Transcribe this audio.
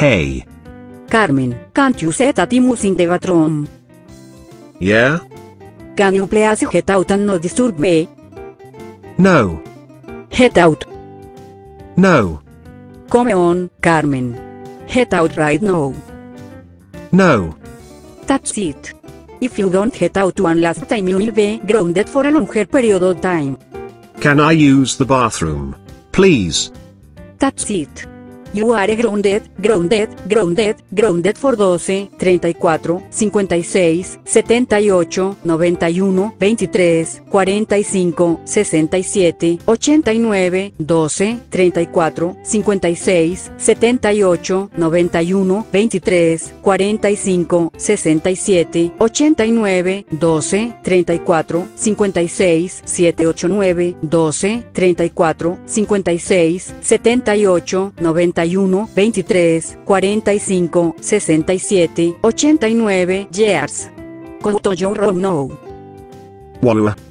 Hey. Carmen, can't you set a timus in the bathroom? Yeah? Can you please get out and not disturb me? No. Get out. No. Come on, Carmen. Get out right now. No. That's it. If you don't get out one last time you will be grounded for a longer period of time. Can I use the bathroom? Please. That's it. You are grounded, grounded, grounded, grounded for 12, 34, 56, 78, 91, 23, 45, 67, 89, 12, 34, 56, 78, 91, 23, 45, 67, 89, 12, 34, 56, 789, 12, 34, 56, 78, 91, 23, 45, 67, 89 years. Go to your room now. Walla.